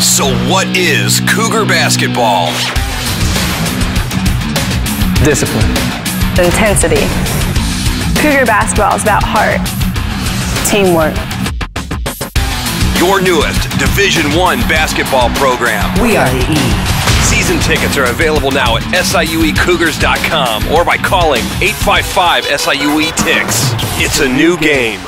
So What is Cougar basketball? Discipline. Intensity. Cougar basketball is about heart. Teamwork. Your newest Division One basketball program. We are the E. Season tickets are available now at SIUECougars.com or by calling 855 SIUE Ticks. It's a new game.